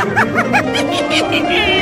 Hahahaha